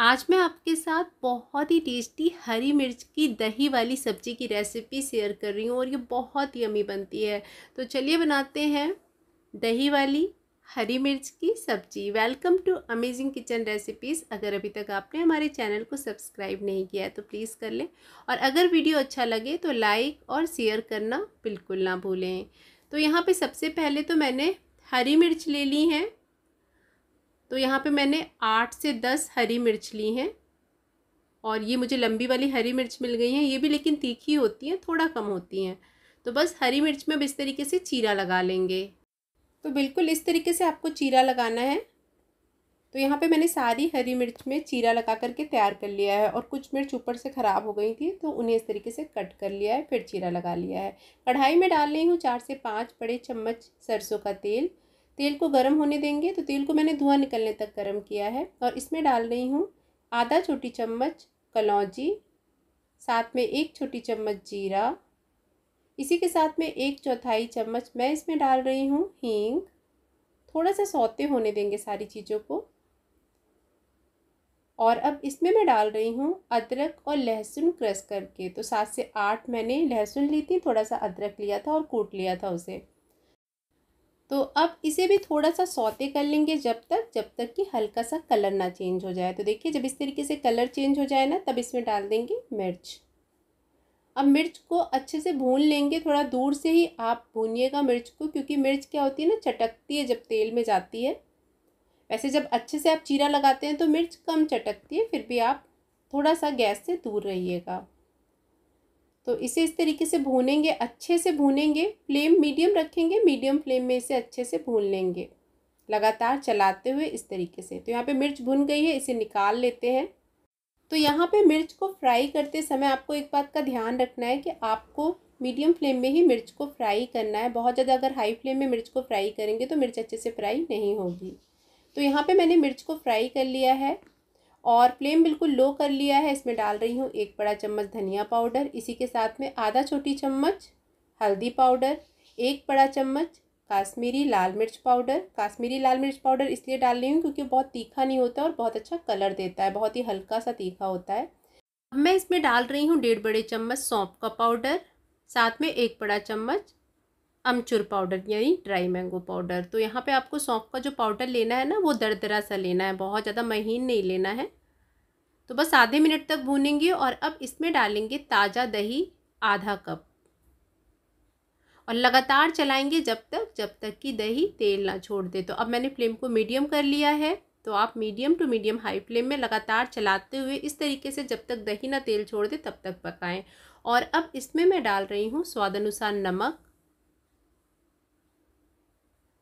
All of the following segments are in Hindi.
आज मैं आपके साथ बहुत ही टेस्टी हरी मिर्च की दही वाली सब्ज़ी की रेसिपी शेयर कर रही हूँ और ये बहुत ही यमी बनती है। तो चलिए बनाते हैं दही वाली हरी मिर्च की सब्ज़ी। Welcome to Amazing Kitchen Recipes अगर अभी तक आपने हमारे चैनल को सब्सक्राइब नहीं किया है तो प्लीज़ कर लें। और अगर वीडियो अच्छा लगे तो लाइक और शेयर करना बिल्कुल ना भूलें। तो यहाँ पे सबसे पहले तो मैंने हरी मिर्च ले ली हैं। तो यहाँ पे मैंने आठ से दस हरी मिर्च ली हैं। और ये मुझे लंबी वाली हरी मिर्च मिल गई हैं। ये भी लेकिन तीखी होती हैं, थोड़ा कम होती हैं। तो बस हरी मिर्च में अब इस तरीके से चीरा लगा लेंगे। तो बिल्कुल इस तरीके से आपको चीरा लगाना है। तो यहाँ पे मैंने सारी हरी मिर्च में चीरा लगा करके तैयार कर लिया है। और कुछ मिर्च ऊपर से ख़राब हो गई थी तो उन्हें इस तरीके से कट कर लिया है, फिर चीरा लगा लिया है। कढ़ाई में डाल रही हूँ चार से पाँच बड़े चम्मच सरसों का तेल। तेल को गर्म होने देंगे तो तेल को मैंने धुआँ निकलने तक गर्म किया है और इसमें डाल रही हूँ आधा छोटी चम्मच कलौजी, साथ में एक छोटी चम्मच जीरा, इसी के साथ में एक चौथाई चम्मच मैं इसमें डाल रही हूँ हींग, थोड़ा सा सौते होने देंगे सारी चीज़ों को। और अब इसमें मैं डाल रही हूँ अदरक और लहसुन क्रश करके तो सात से आठ मैंने लहसुन ली थी, थोड़ा सा अदरक लिया था और कूट लिया था उसे। तो अब इसे भी थोड़ा सा सौते कर लेंगे जब तक जब तक कि हल्का सा कलर ना चेंज हो जाए। तो देखिए, जब इस तरीके से कलर चेंज हो जाए ना, तब इसमें डाल देंगे मिर्च। अब मिर्च को अच्छे से भून लेंगे, थोड़ा दूर से ही आप भूनिएगा मिर्च को, क्योंकि मिर्च क्या होती है ना, चटकती है जब तेल में जाती है। वैसे जब अच्छे से आप चीरा लगाते हैं तो मिर्च कम चटकती है, फिर भी आप थोड़ा सा गैस से दूर रहिएगा। तो इसे इस तरीके से भूनेंगे, अच्छे से भूनेंगे, फ्लेम मीडियम रखेंगे, मीडियम फ्लेम में इसे अच्छे से भून लेंगे। लगातार चलाते हुए इस तरीके से। तो यहाँ पे मिर्च भुन गई है, इसे निकाल लेते हैं। तो यहाँ पे मिर्च को फ्राई करते समय आपको एक बात का ध्यान रखना है कि आपको मीडियम फ्लेम में ही मिर्च को फ्राई करना है। बहुत ज़्यादा अगर हाई फ्लेम में मिर्च को फ्राई करेंगे तो मिर्च अच्छे से फ्राई नहीं होगी। तो यहाँ पे मैंने मिर्च को फ्राई कर लिया है। और फ्लेम बिल्कुल लो कर लिया है, इसमें डाल रही हूँ एक बड़ा चम्मच धनिया पाउडर, इसी के साथ में आधा छोटी चम्मच हल्दी पाउडर, एक बड़ा चम्मच काश्मीरी लाल मिर्च पाउडर। काश्मीरी लाल मिर्च पाउडर इसलिए डाल रही हूँ क्योंकि बहुत तीखा नहीं होता और बहुत अच्छा कलर देता है, बहुत ही हल्का सा तीखा होता है। अब मैं इसमें डाल रही हूँ डेढ़ बड़े चम्मच सौंप का पाउडर, साथ में एक बड़ा चम्मच अमचूर पाउडर यानी ड्राई मैंगो पाउडर। तो यहाँ पे आपको सौंफ का जो पाउडर लेना है ना, वो दरदरा सा लेना है, बहुत ज़्यादा महीन नहीं लेना है। तो बस आधे मिनट तक भूनेंगे और अब इसमें डालेंगे ताज़ा दही आधा कप। और लगातार चलाएँगे जब तक जब तक कि दही तेल ना छोड़ दे। तो अब मैंने फ्लेम को मीडियम कर लिया है। तो आप medium to medium high flame में लगातार चलाते हुए इस तरीके से जब तक दही ना तेल छोड़ दे, तब तक पकाएँ। और अब इसमें मैं डाल रही हूँ स्वाद अनुसार नमक।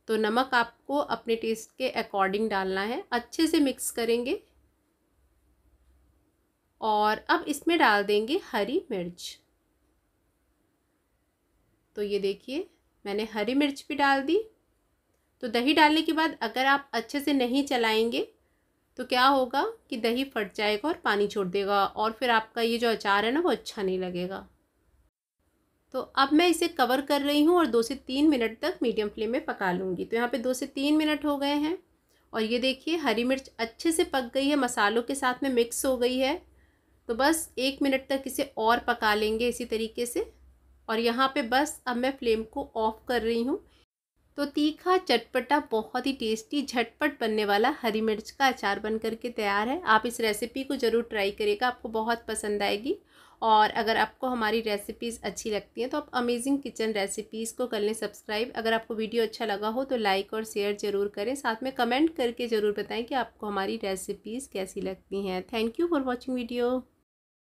तो नमक आपको अपने टेस्ट के अकॉर्डिंग डालना है। अच्छे से मिक्स करेंगे। और अब इसमें डाल देंगे हरी मिर्च। तो ये देखिए, मैंने हरी मिर्च भी डाल दी। तो दही डालने के बाद अगर आप अच्छे से नहीं चलाएँगे तो क्या होगा कि दही फट जाएगा और पानी छोड़ देगा और फिर आपका ये जो अचार है ना, वो अच्छा नहीं लगेगा। तो अब मैं इसे कवर कर रही हूँ और दो से तीन मिनट तक मीडियम फ्लेम में पका लूँगी। तो यहाँ पे दो से तीन मिनट हो गए हैं और ये देखिए, हरी मिर्च अच्छे से पक गई है, मसालों के साथ में मिक्स हो गई है। तो बस एक मिनट तक इसे और पका लेंगे इसी तरीके से। और यहाँ पे बस अब मैं फ्लेम को ऑफ़ कर रही हूँ। तो तीखा चटपटा बहुत ही टेस्टी झटपट बनने वाला हरी मिर्च का अचार बन करके तैयार है। आप इस रेसिपी को ज़रूर ट्राई करिएगा, आपको बहुत पसंद आएगी। और अगर आपको हमारी रेसिपीज़ अच्छी लगती हैं तो आप अमेजिंग किचन रेसिपीज़ को कर लें सब्सक्राइब अगर आपको वीडियो अच्छा लगा हो तो लाइक और शेयर ज़रूर करें। साथ में कमेंट करके ज़रूर बताएँ कि आपको हमारी रेसिपीज़ कैसी लगती हैं। Thank you for watching video